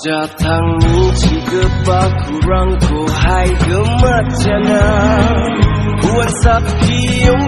datangmu jika kurang ku hai gemat jana kuasa kiyong